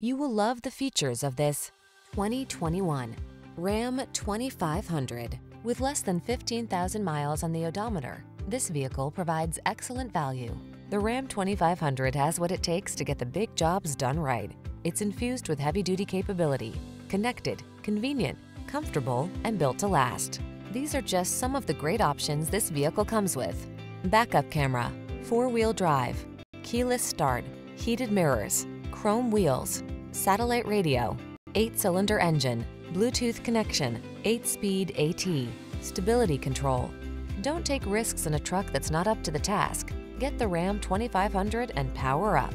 You will love the features of this 2021 Ram 2500. With less than 15,000 miles on the odometer, this vehicle provides excellent value. The Ram 2500 has what it takes to get the big jobs done right. It's infused with heavy-duty capability, connected, convenient, comfortable, and built to last. These are just some of the great options this vehicle comes with. Backup camera, four-wheel drive, keyless start, heated mirrors, chrome wheels, satellite radio, eight-cylinder engine, Bluetooth connection, eight-speed AT, stability control. Don't take risks in a truck that's not up to the task. Get the Ram 2500 and power up.